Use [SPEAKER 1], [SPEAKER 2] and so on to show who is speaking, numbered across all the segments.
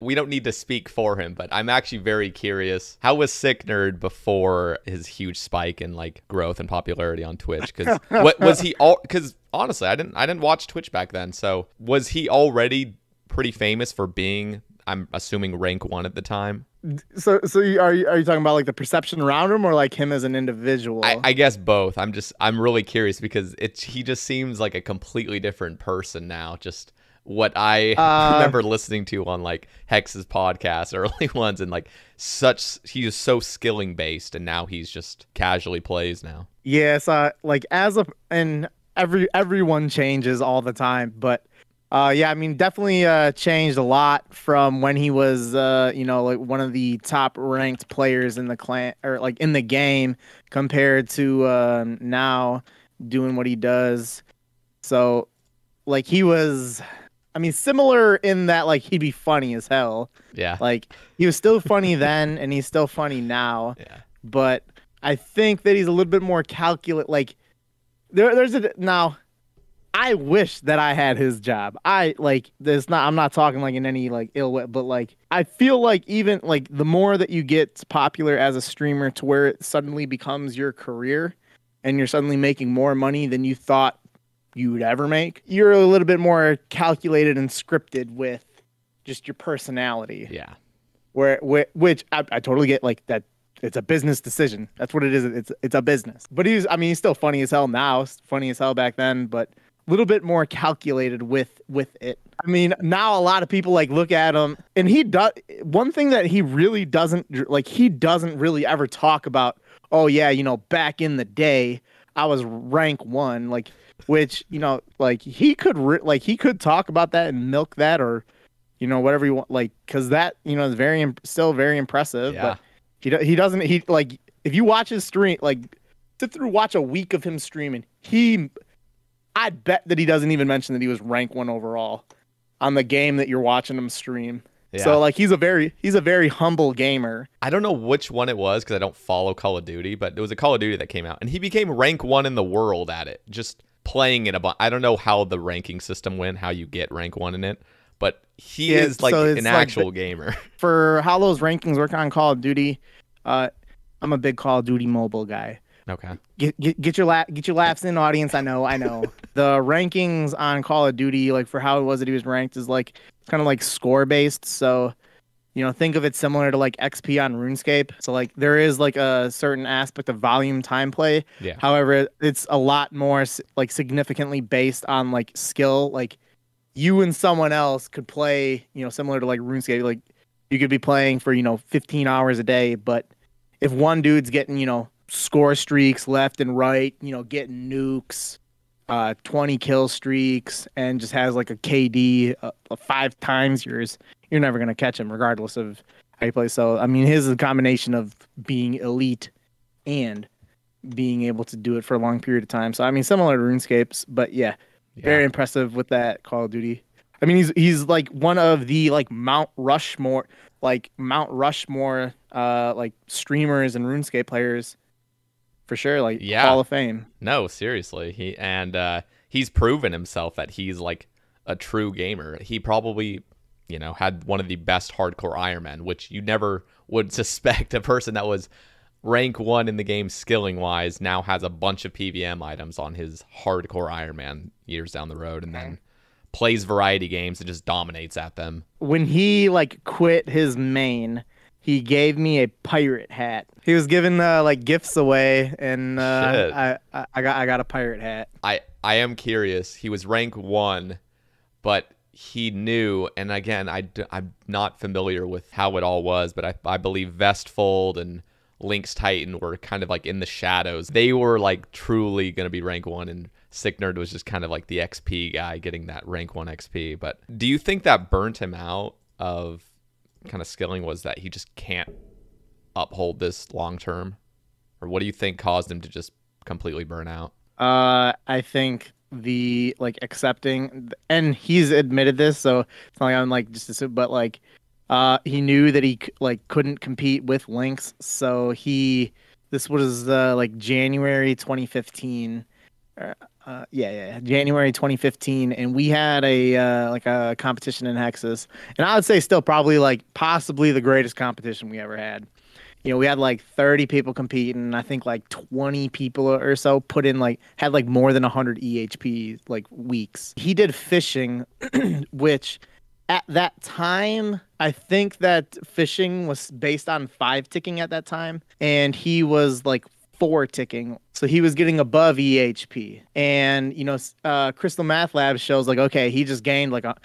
[SPEAKER 1] we don't need to speak for him, but I'm actually very curious. How was Sick Nerd before his huge spike in like growth and popularity on Twitch? Because what was he all? Because honestly, I didn't I didn't watch Twitch back then. So was he already pretty famous for being? I'm assuming rank one at the time.
[SPEAKER 2] So, so you, are you are you talking about like the perception around him, or like him as an individual?
[SPEAKER 1] I, I guess both. I'm just I'm really curious because it's he just seems like a completely different person now. Just what I uh, remember listening to on like Hex's podcast early ones and like such he is so skilling based and now he's just casually plays now.
[SPEAKER 2] Yes, uh like as a and every everyone changes all the time, but uh yeah, I mean definitely uh changed a lot from when he was uh you know like one of the top ranked players in the clan or like in the game compared to uh now doing what he does. So like he was I mean, similar in that like he'd be funny as hell.
[SPEAKER 1] Yeah.
[SPEAKER 2] Like he was still funny then, and he's still funny now.
[SPEAKER 1] Yeah.
[SPEAKER 2] But I think that he's a little bit more calculate. Like there, there's a now. I wish that I had his job. I like there's not. I'm not talking like in any like ill way, but like I feel like even like the more that you get popular as a streamer to where it suddenly becomes your career, and you're suddenly making more money than you thought you would ever make. You're a little bit more calculated and scripted with just your personality.
[SPEAKER 1] Yeah.
[SPEAKER 2] Where, where which I, I totally get like that it's a business decision. That's what it is. It's it's a business. But he's I mean he's still funny as hell now. Funny as hell back then, but a little bit more calculated with with it. I mean, now a lot of people like look at him and he does one thing that he really doesn't like he doesn't really ever talk about, oh yeah, you know, back in the day I was rank 1 like which you know like he could re- like he could talk about that and milk that or you know whatever you want like because that you know is very imp- still very impressive
[SPEAKER 1] yeah.
[SPEAKER 2] but he he doesn't he like if you watch his stream like sit through watch a week of him streaming he i bet that he doesn't even mention that he was rank one overall on the game that you're watching him stream yeah. So like he's a very he's a very humble gamer.
[SPEAKER 1] I don't know which one it was because I don't follow Call of Duty, but it was a Call of Duty that came out, and he became rank one in the world at it. Just playing it a bunch. I don't know how the ranking system went, how you get rank one in it, but he yeah, is like so an actual like, gamer.
[SPEAKER 2] For how those rankings work on Call of Duty, uh, I'm a big Call of Duty mobile guy.
[SPEAKER 1] Okay.
[SPEAKER 2] Get get, get your la- get your laughs in, audience. I know, I know. the rankings on Call of Duty, like for how it was that he was ranked, is like kind of like score based. So you know think of it similar to like xp on runescape. So like there is like a certain aspect of volume time play.
[SPEAKER 1] Yeah.
[SPEAKER 2] However it's a lot more like significantly based on like skill. Like you and someone else could play you know similar to like runescape. Like you could be playing for you know 15 hours a day but if one dude's getting you know score streaks left and right you know getting nukes uh 20 kill streaks and just has like a kd uh, five times yours you're never going to catch him regardless of how you play. So, I mean, his is a combination of being elite and being able to do it for a long period of time. So, I mean, similar to RuneScapes, but yeah, yeah. very impressive with that Call of Duty. I mean, he's he's like one of the like Mount Rushmore, like Mount Rushmore, uh, like streamers and RuneScape players, for sure. Like yeah. Hall of Fame.
[SPEAKER 1] No, seriously, he and uh, he's proven himself that he's like a true gamer. He probably you know, had one of the best hardcore Ironmen, which you never would suspect a person that was rank one in the game skilling wise now has a bunch of PVM items on his hardcore Ironman years down the road and then plays variety games and just dominates at them.
[SPEAKER 2] When he like quit his main, he gave me a pirate hat. He was giving uh, like gifts away and uh, I, I got I got a pirate hat.
[SPEAKER 1] I I am curious. He was rank 1 but he knew, and again, I, I'm not familiar with how it all was, but I, I believe Vestfold and Lynx Titan were kind of like in the shadows. They were like truly going to be rank one, and Sick Nerd was just kind of like the XP guy getting that rank one XP. But do you think that burnt him out of kind of skilling was that he just can't uphold this long term? Or what do you think caused him to just completely burn out?
[SPEAKER 2] Uh, I think the like accepting and he's admitted this so it's not like i'm like just assume, but like uh he knew that he like couldn't compete with lynx so he this was uh like january 2015 uh, yeah, yeah, January 2015, and we had a uh, like a competition in Hexis, and I would say still probably like possibly the greatest competition we ever had. You know, we had like 30 people competing. And I think like 20 people or so put in like had like more than 100 EHP like weeks. He did fishing, which at that time I think that fishing was based on five ticking at that time, and he was like four ticking. So he was getting above EHP. And, you know, uh, Crystal Math Lab shows like, okay, he just gained like a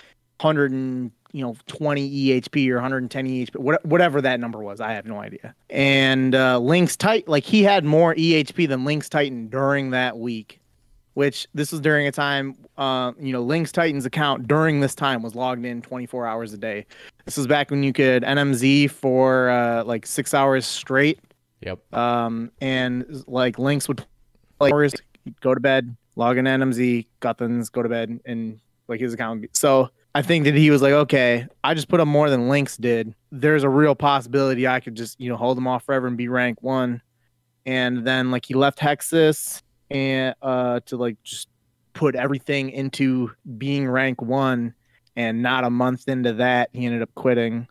[SPEAKER 2] hundred and, you know, 20 EHP or 110 EHP, whatever that number was. I have no idea. And uh, Lynx Titan, like he had more EHP than Lynx Titan during that week, which this was during a time, uh, you know, Lynx Titan's account during this time was logged in 24 hours a day. This was back when you could NMZ for uh, like six hours straight
[SPEAKER 1] Yep.
[SPEAKER 2] Um, and like Lynx would like go to bed, log in NMZ, Guthans, go to bed, and like his account. Be- so I think that he was like, okay, I just put up more than Lynx did. There's a real possibility I could just you know hold him off forever and be rank one. And then like he left Hexis and uh to like just put everything into being rank one. And not a month into that, he ended up quitting.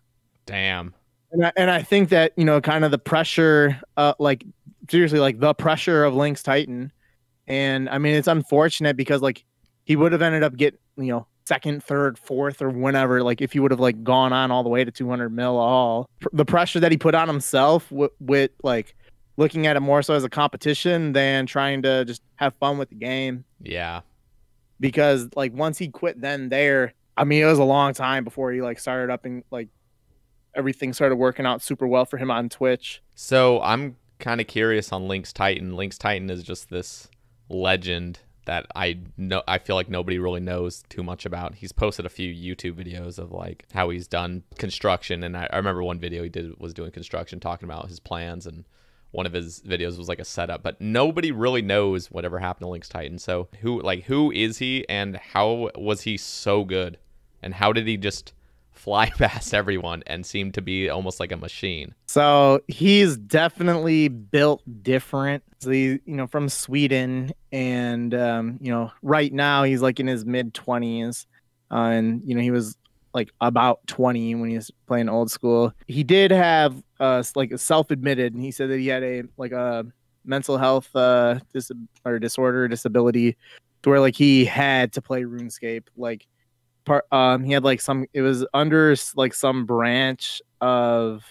[SPEAKER 1] Damn.
[SPEAKER 2] And I, and I think that you know, kind of the pressure, uh, like seriously, like the pressure of Lynx Titan, and I mean, it's unfortunate because like he would have ended up getting you know second, third, fourth, or whenever. Like if he would have like gone on all the way to 200 mil all, the pressure that he put on himself with, with like looking at it more so as a competition than trying to just have fun with the game.
[SPEAKER 1] Yeah.
[SPEAKER 2] Because like once he quit, then there, I mean, it was a long time before he like started up and like everything started working out super well for him on Twitch.
[SPEAKER 1] So I'm kind of curious on Lynx Titan. Lynx Titan is just this legend that I know I feel like nobody really knows too much about. He's posted a few YouTube videos of like how he's done construction and I, I remember one video he did was doing construction talking about his plans and one of his videos was like a setup, but nobody really knows whatever happened to Lynx Titan. So who like who is he and how was he so good? And how did he just fly past everyone and seem to be almost like a machine.
[SPEAKER 2] So he's definitely built different. So he, you know, from Sweden, and um, you know, right now he's like in his mid twenties, uh, and you know, he was like about 20 when he was playing old school. He did have uh like a self-admitted, and he said that he had a like a mental health uh dis- or disorder disability to where like he had to play RuneScape like part um he had like some it was under like some branch of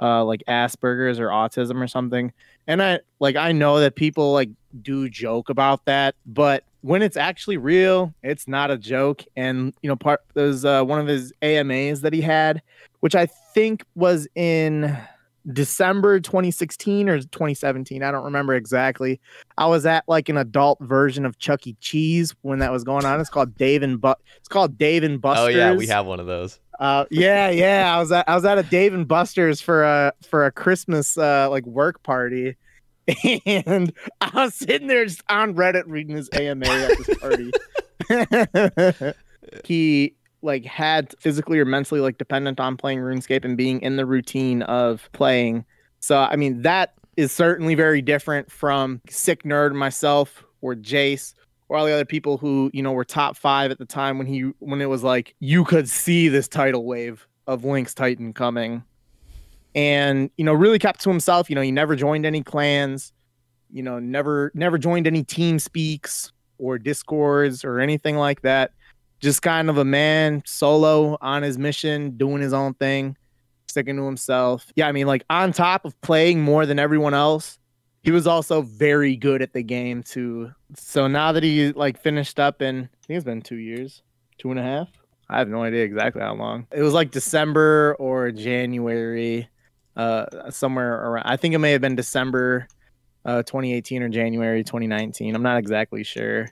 [SPEAKER 2] uh like asperger's or autism or something. And i like i know that people like do joke about that but when it's actually real it's not a joke. And you know part there's uh, one of his amas that he had which i think was in December 2016 or 2017. I don't remember exactly. I was at like an adult version of Chuck E. Cheese when that was going on. It's called Dave and but it's called Dave and Buster's.
[SPEAKER 1] Oh yeah, we have one of those.
[SPEAKER 2] Uh, yeah, yeah. I was at I was at a Dave and Buster's for a for a Christmas uh like work party. And I was sitting there just on Reddit reading his AMA at this party. he like had physically or mentally like dependent on playing RuneScape and being in the routine of playing. So I mean that is certainly very different from sick nerd myself or Jase or all the other people who you know were top five at the time when he when it was like you could see this tidal wave of Lynx Titan coming, and you know really kept to himself. You know he never joined any clans, you know never never joined any team speaks or discords or anything like that just kind of a man solo on his mission, doing his own thing, sticking to himself. Yeah, I mean, like on top of playing more than everyone else, he was also very good at the game too. So now that he like finished up in, I think it's been two years, two and a half. I have no idea exactly how long. It was like December or January, uh, somewhere around. I think it may have been December, uh, 2018 or January 2019. I'm not exactly sure.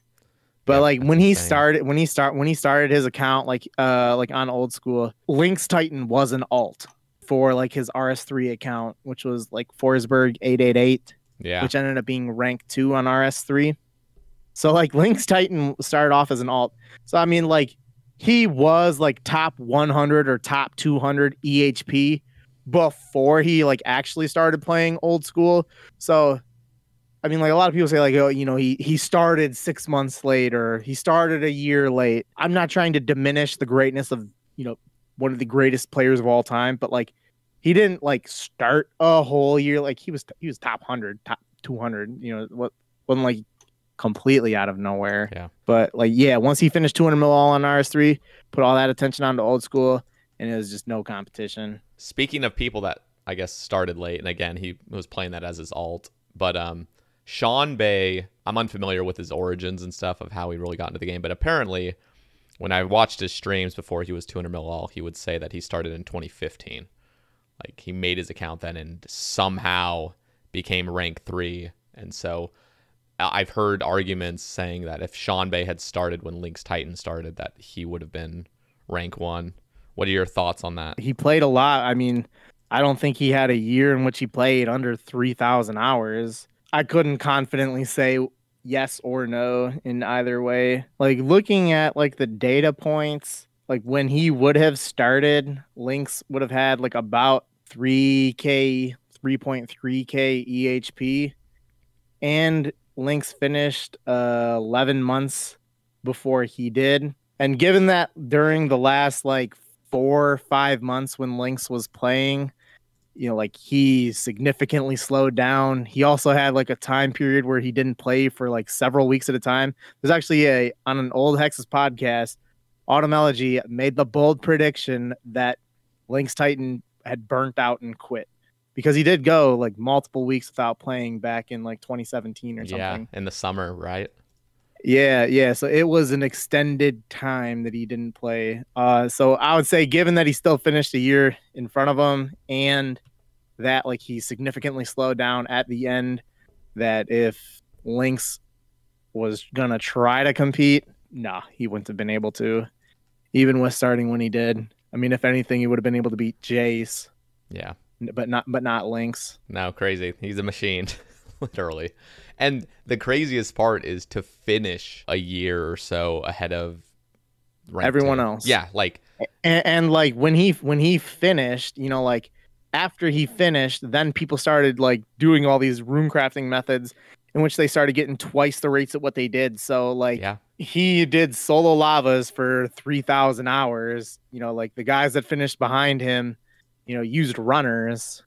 [SPEAKER 2] But like when he started when he start when he started his account like uh like on old school, Lynx Titan was an alt for like his RS3 account, which was like Forsberg 888,
[SPEAKER 1] yeah,
[SPEAKER 2] which ended up being rank two on RS3. So like Lynx Titan started off as an alt. So I mean like he was like top 100 or top 200 EHP before he like actually started playing old school. So I mean, like a lot of people say, like, oh, you know, he he started six months later, he started a year late. I'm not trying to diminish the greatness of you know one of the greatest players of all time, but like he didn't like start a whole year. Like he was he was top hundred, top two hundred. You know what wasn't like completely out of nowhere.
[SPEAKER 1] Yeah.
[SPEAKER 2] But like yeah, once he finished 200 mil all on RS3, put all that attention onto old school, and it was just no competition.
[SPEAKER 1] Speaking of people that I guess started late, and again he was playing that as his alt, but um Sean Bay, I'm unfamiliar with his origins and stuff of how he really got into the game, but apparently when I watched his streams before he was 200 mil all, he would say that he started in 2015. Like he made his account then and somehow became rank three. And so I've heard arguments saying that if Sean Bay had started when Lynx Titan started, that he would have been rank one. What are your thoughts on that?
[SPEAKER 2] He played a lot. I mean, I don't think he had a year in which he played under 3,000 hours. I couldn't confidently say yes or no in either way. Like looking at like the data points, like when he would have started, Lynx would have had like about 3k 3.3k EHP and Lynx finished uh, 11 months before he did. And given that during the last like 4 or 5 months when Lynx was playing, you know, like he significantly slowed down. He also had like a time period where he didn't play for like several weeks at a time. There's actually a on an old Hexis podcast, Automology made the bold prediction that Lynx Titan had burnt out and quit because he did go like multiple weeks without playing back in like 2017 or something.
[SPEAKER 1] Yeah, in the summer, right?
[SPEAKER 2] Yeah, yeah. So it was an extended time that he didn't play. Uh, so I would say, given that he still finished a year in front of him, and that like he significantly slowed down at the end, that if Lynx was gonna try to compete, nah, he wouldn't have been able to, even with starting when he did. I mean, if anything, he would have been able to beat Jase.
[SPEAKER 1] Yeah,
[SPEAKER 2] but not but not Lynx.
[SPEAKER 1] No, crazy. He's a machine, literally. And the craziest part is to finish a year or so ahead of
[SPEAKER 2] everyone else.
[SPEAKER 1] Yeah, like
[SPEAKER 2] and, and like when he when he finished, you know, like after he finished, then people started like doing all these runecrafting methods in which they started getting twice the rates of what they did. So like
[SPEAKER 1] yeah.
[SPEAKER 2] he did solo lavas for 3000 hours, you know, like the guys that finished behind him, you know, used runners